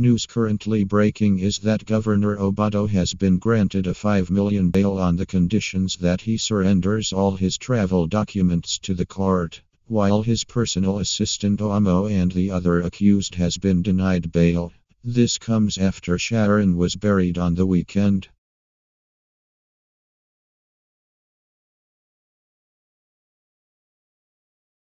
News currently breaking is that Governor Obado has been granted a 5 million bail on the conditions that he surrenders all his travel documents to the court, while his personal assistant Oyamo and the other accused has been denied bail. This comes after Sharon was buried on the weekend.